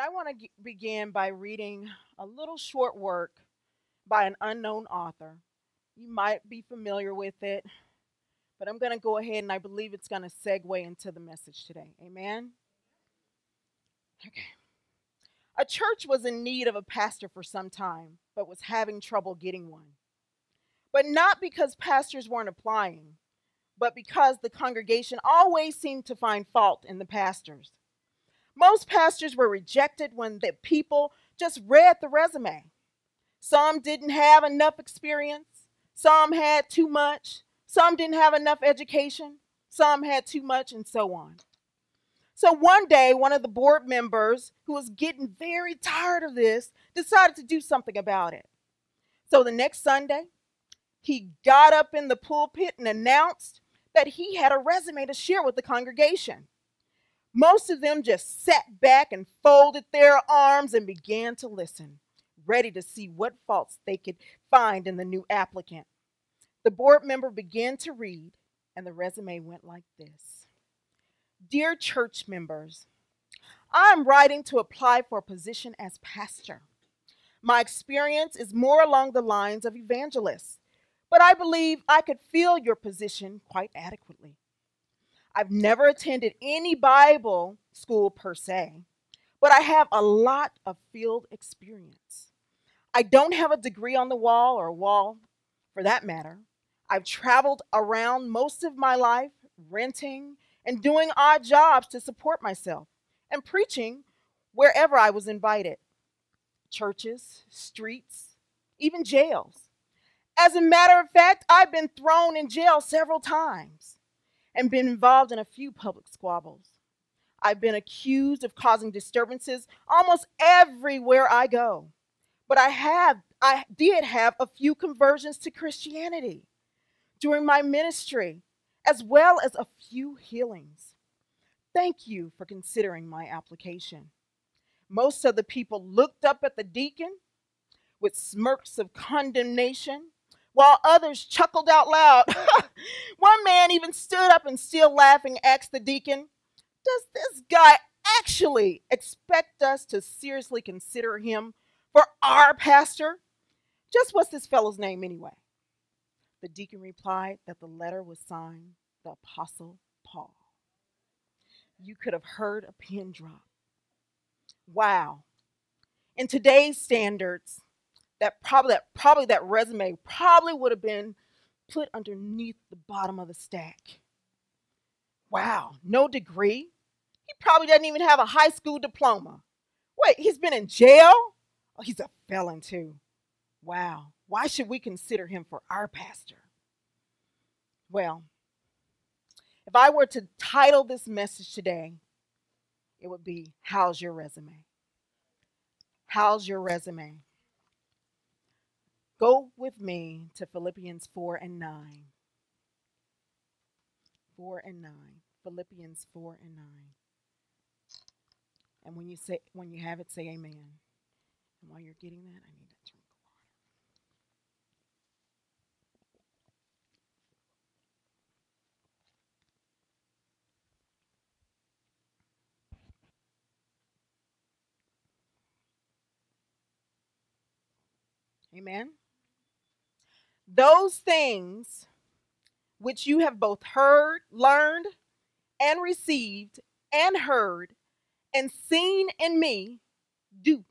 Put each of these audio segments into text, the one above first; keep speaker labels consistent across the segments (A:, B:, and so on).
A: I want to g- begin by reading a little short work by an unknown author. You might be familiar with it, but I'm going to go ahead and I believe it's going to segue into the message today. Amen? Okay. A church was in need of a pastor for some time, but was having trouble getting one. But not because pastors weren't applying, but because the congregation always seemed to find fault in the pastors. Most pastors were rejected when the people just read the resume. Some didn't have enough experience, some had too much, some didn't have enough education, some had too much, and so on. So one day, one of the board members who was getting very tired of this decided to do something about it. So the next Sunday, he got up in the pulpit and announced that he had a resume to share with the congregation. Most of them just sat back and folded their arms and began to listen, ready to see what faults they could find in the new applicant. The board member began to read, and the resume went like this Dear church members, I am writing to apply for a position as pastor. My experience is more along the lines of evangelist, but I believe I could fill your position quite adequately. I've never attended any Bible school per se, but I have a lot of field experience. I don't have a degree on the wall or a wall for that matter. I've traveled around most of my life renting and doing odd jobs to support myself and preaching wherever I was invited churches, streets, even jails. As a matter of fact, I've been thrown in jail several times and been involved in a few public squabbles. I've been accused of causing disturbances almost everywhere I go. But I have I did have a few conversions to Christianity during my ministry, as well as a few healings. Thank you for considering my application. Most of the people looked up at the deacon with smirks of condemnation while others chuckled out loud. Even stood up and, still laughing, asked the deacon, Does this guy actually expect us to seriously consider him for our pastor? Just what's this fellow's name anyway? The deacon replied that the letter was signed the Apostle Paul. You could have heard a pin drop. Wow. In today's standards, that probably that probably that resume probably would have been put underneath the bottom of the stack. Wow, no degree. He probably doesn't even have a high school diploma. Wait, he's been in jail? Oh, he's a felon too. Wow, why should we consider him for our pastor? Well, if I were to title this message today, it would be How's Your Resume? How's your resume? Go with me to Philippians 4 and 9. 4 and 9. Philippians 4 and 9. And when you say when you have it, say amen. And while you're getting that, I need that drink water. Amen. Those things which you have both heard, learned, and received, and heard, and seen in me, do.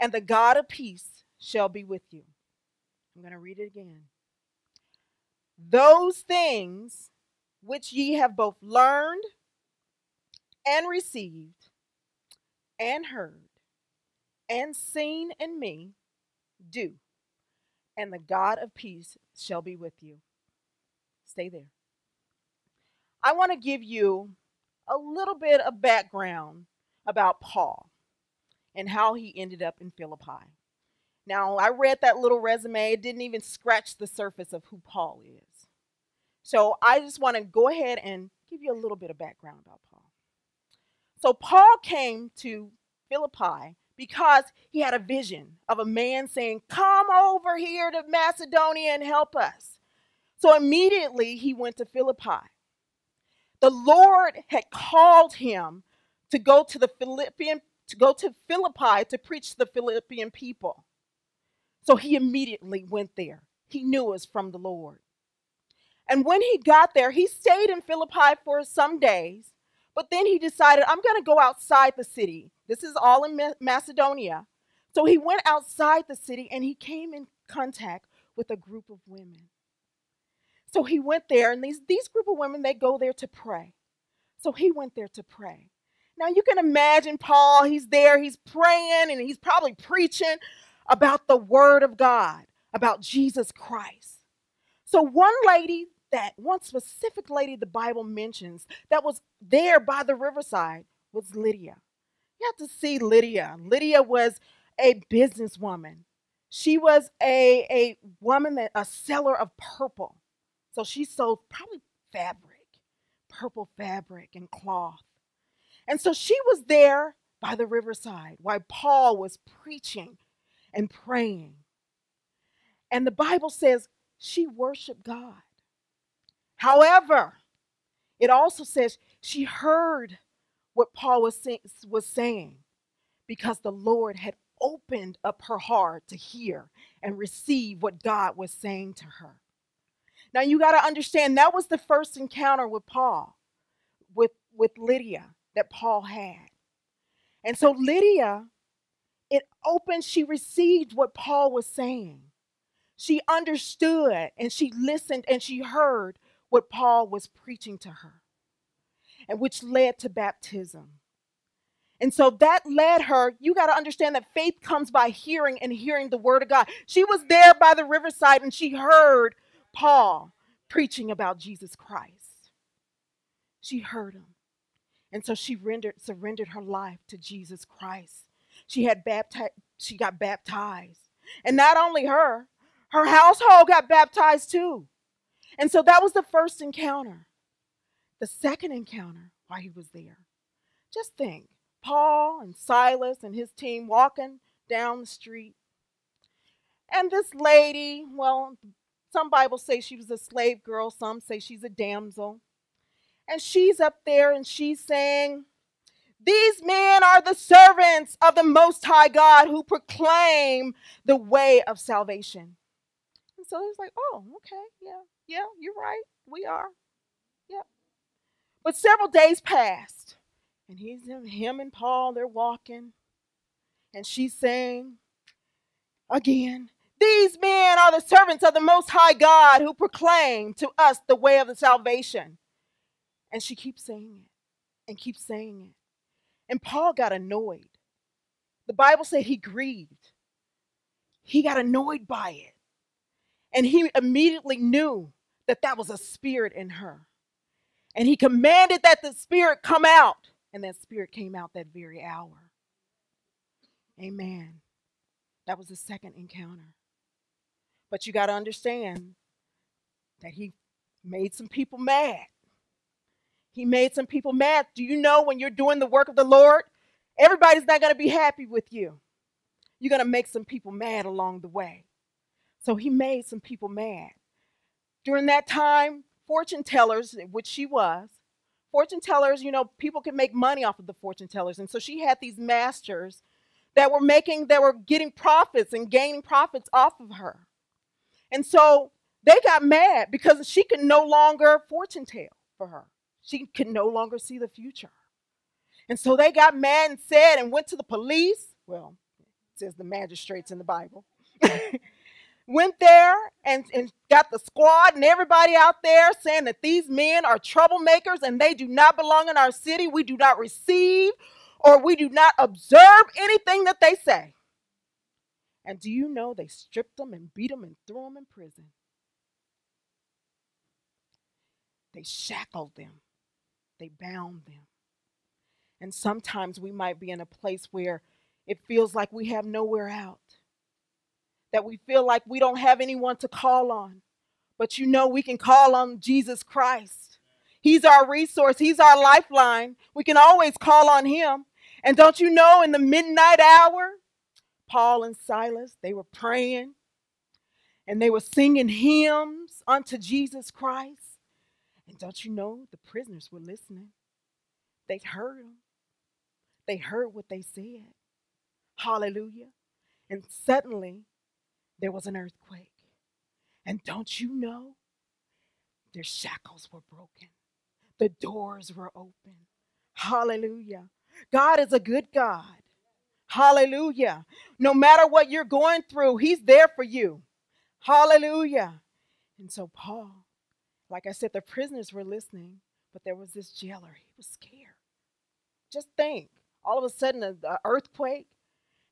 A: And the God of peace shall be with you. I'm going to read it again. Those things which ye have both learned and received, and heard, and seen in me, do and the God of peace shall be with you. Stay there. I want to give you a little bit of background about Paul and how he ended up in Philippi. Now, I read that little resume, it didn't even scratch the surface of who Paul is. So I just want to go ahead and give you a little bit of background about Paul. So, Paul came to Philippi because he had a vision of a man saying, Come over here to Macedonia and help us. So immediately he went to Philippi. The Lord had called him to go to the Philippian to go to Philippi to preach to the Philippian people. So he immediately went there. He knew it was from the Lord. And when he got there, he stayed in Philippi for some days, but then he decided, I'm going to go outside the city. This is all in Macedonia. So he went outside the city and he came in contact with a group of women. So he went there, and these, these group of women, they go there to pray. So he went there to pray. Now you can imagine Paul, he's there, he's praying, and he's probably preaching about the word of God, about Jesus Christ. So one lady that one specific lady the Bible mentions that was there by the riverside was Lydia. You have to see Lydia. Lydia was a businesswoman. She was a, a woman that a seller of purple. So she sold probably fabric, purple fabric and cloth. And so she was there by the riverside while Paul was preaching and praying. And the Bible says she worshiped God. However, it also says she heard what Paul was, say, was saying because the Lord had opened up her heart to hear and receive what God was saying to her. Now you got to understand that was the first encounter with Paul, with, with Lydia that Paul had. And so Lydia, it opened, she received what Paul was saying. She understood and she listened and she heard what Paul was preaching to her, and which led to baptism. And so that led her, you got to understand that faith comes by hearing and hearing the word of God. She was there by the riverside and she heard Paul preaching about Jesus Christ. She heard him. And so she rendered, surrendered her life to Jesus Christ. She had baptized, she got baptized. And not only her, her household got baptized too. And so that was the first encounter. The second encounter while he was there. Just think Paul and Silas and his team walking down the street. And this lady, well, some Bibles say she was a slave girl, some say she's a damsel. And she's up there and she's saying, These men are the servants of the Most High God who proclaim the way of salvation. And so he's like, Oh, okay, yeah, yeah, you're right. We are. Yep. But several days passed, and he's him and Paul, they're walking, and she's saying again, These men are the servants of the Most High God who proclaim to us the way of the salvation. And she keeps saying it and keeps saying it. And Paul got annoyed. The Bible said he grieved. He got annoyed by it. And he immediately knew that that was a spirit in her. And he commanded that the spirit come out. And that spirit came out that very hour. Amen. That was the second encounter. But you got to understand that he made some people mad. He made some people mad. Do you know when you're doing the work of the Lord, everybody's not going to be happy with you? You're going to make some people mad along the way. So he made some people mad. During that time, fortune tellers, which she was, fortune tellers, you know, people can make money off of the fortune tellers. And so she had these masters that were making, that were getting profits and gaining profits off of her. And so they got mad because she could no longer fortune tell for her. She could no longer see the future. And so they got mad and said and went to the police. Well, says the magistrates in the Bible. went there and, and got the squad and everybody out there saying that these men are troublemakers and they do not belong in our city. We do not receive or we do not observe anything that they say. And do you know they stripped them and beat them and threw them in prison? They shackled them, they bound them. And sometimes we might be in a place where it feels like we have nowhere out that we feel like we don't have anyone to call on. But you know, we can call on Jesus Christ. He's our resource, He's our lifeline. We can always call on Him. And don't you know, in the midnight hour, Paul and Silas, they were praying and they were singing hymns unto Jesus Christ. And don't you know, the prisoners were listening. They heard them. They heard what they said. Hallelujah. And suddenly there was an earthquake. And don't you know? Their shackles were broken, the doors were open. Hallelujah. God is a good God. Hallelujah. No matter what you're going through, He's there for you. Hallelujah. And so, Paul, like I said, the prisoners were listening, but there was this jailer. He was scared. Just think all of a sudden, an earthquake,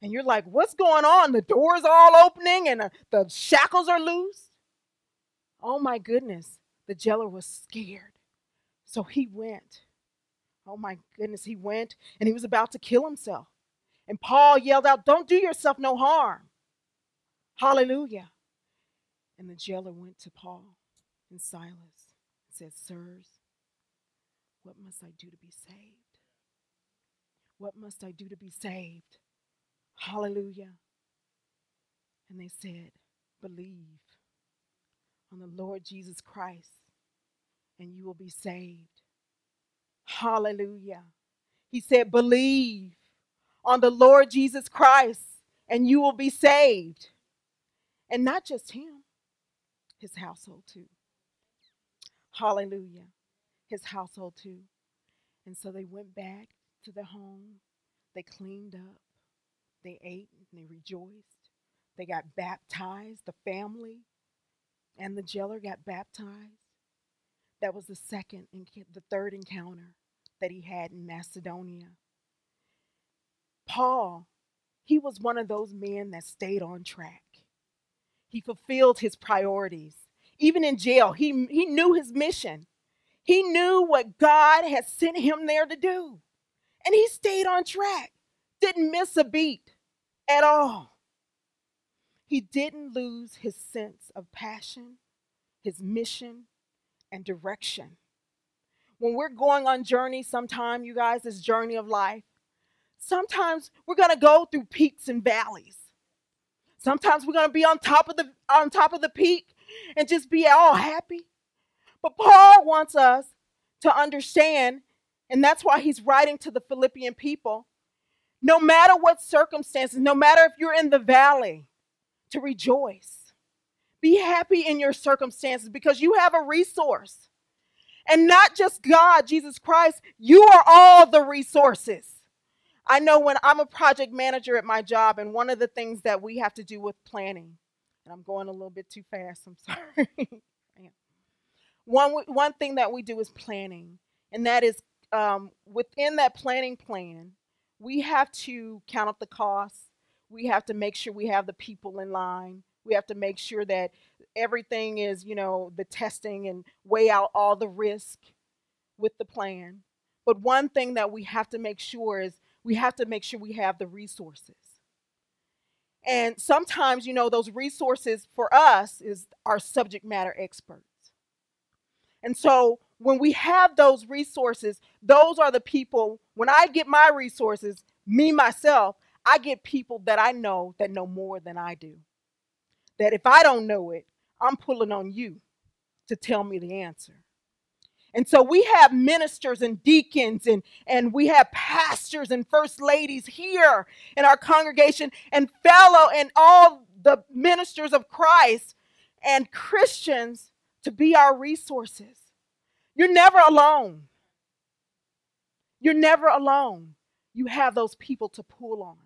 A: and you're like, what's going on? The doors all opening and uh, the shackles are loose. Oh my goodness. The jailer was scared. So he went. Oh my goodness. He went and he was about to kill himself. And Paul yelled out, Don't do yourself no harm. Hallelujah. And the jailer went to Paul and Silas and said, Sirs, what must I do to be saved? What must I do to be saved? Hallelujah. And they said, Believe on the Lord Jesus Christ, and you will be saved. Hallelujah. He said, Believe on the Lord Jesus Christ, and you will be saved. And not just him, his household too. Hallelujah. His household too. And so they went back to their home. They cleaned up. They ate and they rejoiced. They got baptized, the family and the jailer got baptized. That was the second and the third encounter that he had in Macedonia. Paul, he was one of those men that stayed on track. He fulfilled his priorities. Even in jail, he, he knew his mission. He knew what God had sent him there to do. And he stayed on track, didn't miss a beat at all. He didn't lose his sense of passion, his mission, and direction. When we're going on journey sometime, you guys, this journey of life, sometimes we're to go through peaks and valleys. Sometimes we're to be on top of the on top of the peak and just be all happy. But Paul wants us to understand and that's why he's writing to the Philippian people. No matter what circumstances, no matter if you're in the valley, to rejoice. Be happy in your circumstances because you have a resource. And not just God, Jesus Christ, you are all the resources. I know when I'm a project manager at my job, and one of the things that we have to do with planning, and I'm going a little bit too fast, I'm sorry. one, one thing that we do is planning, and that is um, within that planning plan, we have to count up the costs. We have to make sure we have the people in line. We have to make sure that everything is, you know, the testing and weigh out all the risk with the plan. But one thing that we have to make sure is we have to make sure we have the resources. And sometimes, you know, those resources for us is our subject matter experts. And so when we have those resources, those are the people, when I get my resources, me myself, I get people that I know that know more than I do. That if I don't know it, I'm pulling on you to tell me the answer. And so we have ministers and deacons and, and we have pastors and first ladies here in our congregation and fellow and all the ministers of Christ and Christians to be our resources. You're never alone. You're never alone. You have those people to pull on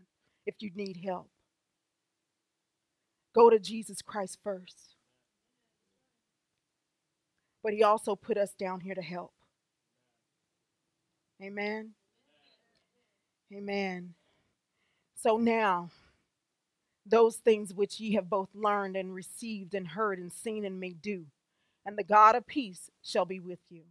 A: if you need help. Go to Jesus Christ first. But He also put us down here to help. Amen. Amen. So now, those things which ye have both learned and received and heard and seen and may do and the God of peace shall be with you.